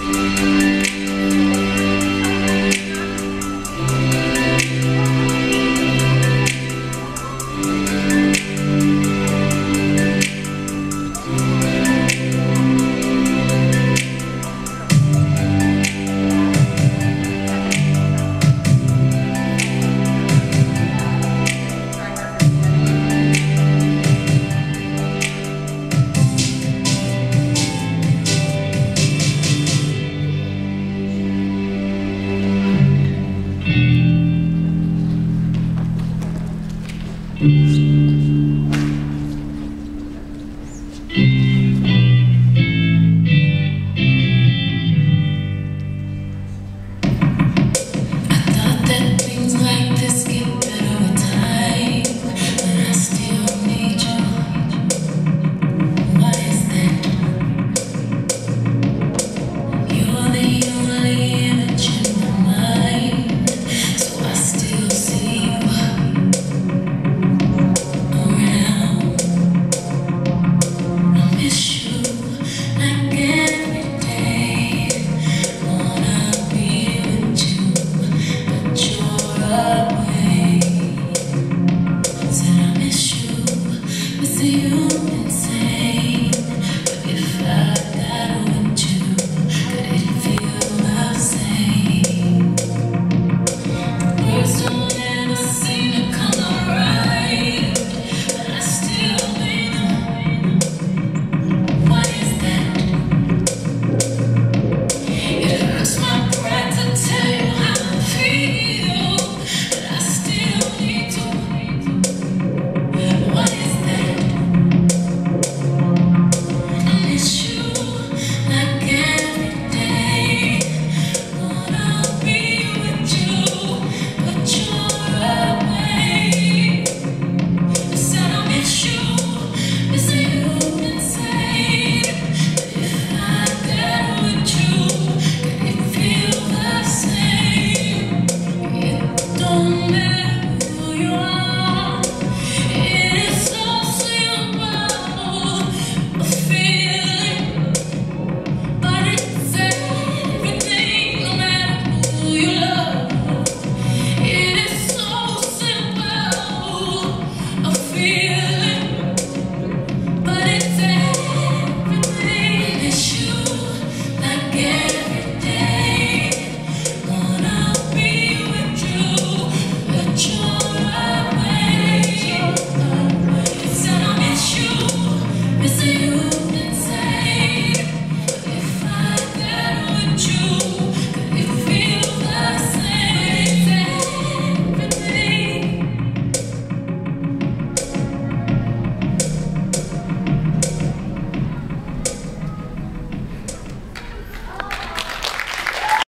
Podcast. You moment.